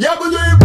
Yeah, but you